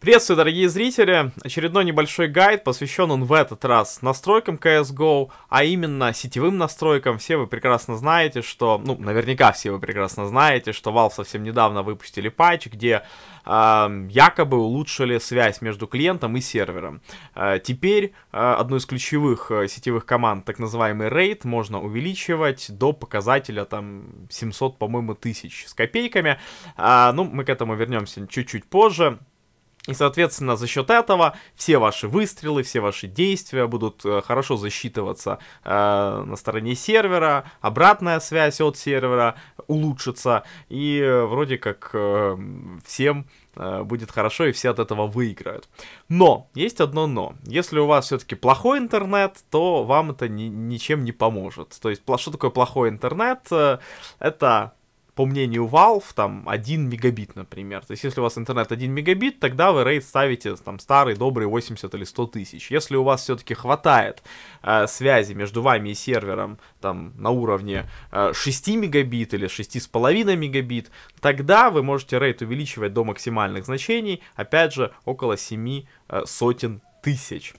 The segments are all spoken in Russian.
Приветствую, дорогие зрители! Очередной небольшой гайд, посвящен он в этот раз настройкам CSGO, а именно сетевым настройкам. Все вы прекрасно знаете, что, ну, наверняка все вы прекрасно знаете, что Valve совсем недавно выпустили патч, где э, якобы улучшили связь между клиентом и сервером. Э, теперь э, одну из ключевых э, сетевых команд, так называемый RAID, можно увеличивать до показателя там 700, по-моему, тысяч с копейками. Э, ну, мы к этому вернемся чуть-чуть позже. И, соответственно, за счет этого все ваши выстрелы, все ваши действия будут э, хорошо засчитываться э, на стороне сервера, обратная связь от сервера улучшится, и э, вроде как э, всем э, будет хорошо, и все от этого выиграют. Но, есть одно но. Если у вас все-таки плохой интернет, то вам это ни, ничем не поможет. То есть, что такое плохой интернет? Э, это по мнению Valve, там 1 мегабит, например. То есть, если у вас интернет 1 мегабит, тогда вы рейд ставите там старый, добрый 80 или 100 тысяч. Если у вас все-таки хватает э, связи между вами и сервером там на уровне э, 6 мегабит или 6,5 мегабит, тогда вы можете рейд увеличивать до максимальных значений, опять же, около 7 э, сотен тысяч.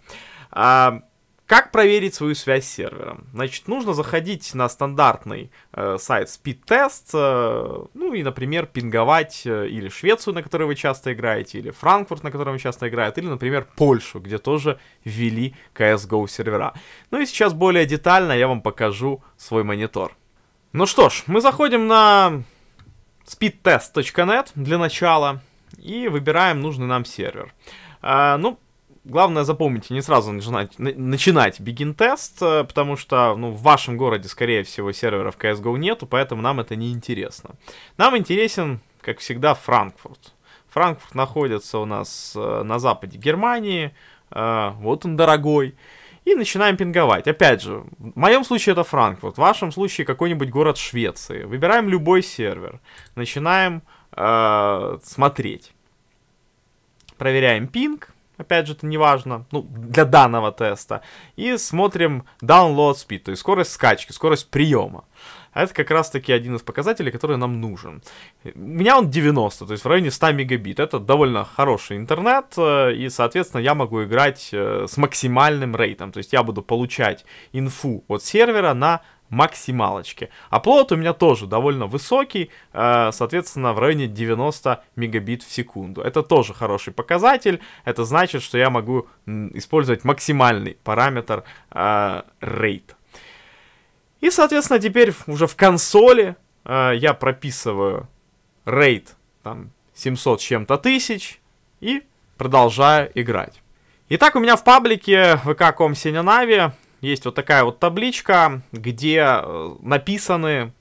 А, как проверить свою связь с сервером? Значит, нужно заходить на стандартный э, сайт Speedtest, э, ну и, например, пинговать э, или Швецию, на которой вы часто играете, или Франкфурт, на котором вы часто играете, или, например, Польшу, где тоже ввели CSGO сервера. Ну и сейчас более детально я вам покажу свой монитор. Ну что ж, мы заходим на speedtest.net для начала и выбираем нужный нам сервер. А, ну, главное запомните, не сразу начинать, начинать begin тест, э, потому что ну, в вашем городе, скорее всего, серверов CSGO нету, поэтому нам это не интересно. Нам интересен, как всегда, Франкфурт. Франкфурт находится у нас э, на западе Германии, э, вот он дорогой. И начинаем пинговать. Опять же, в моем случае это Франкфурт, в вашем случае какой-нибудь город Швеции. Выбираем любой сервер, начинаем э, смотреть. Проверяем пинг, опять же, это не важно, ну, для данного теста. И смотрим download speed, то есть скорость скачки, скорость приема. А это как раз-таки один из показателей, который нам нужен. У меня он 90, то есть в районе 100 мегабит. Это довольно хороший интернет, э, и, соответственно, я могу играть э, с максимальным рейтом. То есть я буду получать инфу от сервера на максималочки. Оплот у меня тоже довольно высокий, э, соответственно, в районе 90 мегабит в секунду. Это тоже хороший показатель. Это значит, что я могу использовать максимальный параметр э, rate. И, соответственно, теперь уже в консоли э, я прописываю rate там 700 чем-то тысяч и продолжаю играть. Итак, у меня в паблике vk.com Сенянави есть вот такая вот табличка, где э, написаны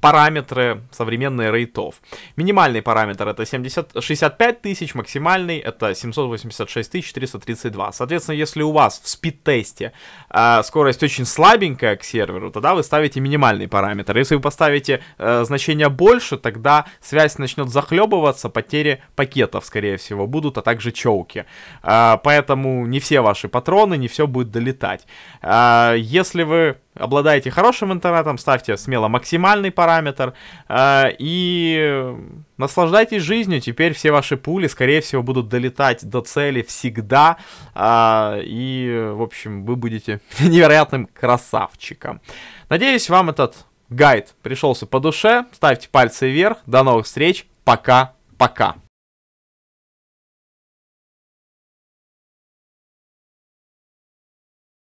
параметры современные рейтов. Минимальный параметр это 70, 65 тысяч, максимальный это 786 432. Соответственно, если у вас в спид-тесте э, скорость очень слабенькая к серверу, тогда вы ставите минимальный параметр. Если вы поставите э, значение больше, тогда связь начнет захлебываться, потери пакетов, скорее всего, будут, а также чоуки. Э, поэтому не все ваши патроны, не все будет долетать. Э, если вы обладаете хорошим интернетом, ставьте смело максимальный параметр э, и наслаждайтесь жизнью. Теперь все ваши пули, скорее всего, будут долетать до цели всегда. Э, и, в общем, вы будете невероятным красавчиком. Надеюсь, вам этот гайд пришелся по душе. Ставьте пальцы вверх. До новых встреч. Пока-пока.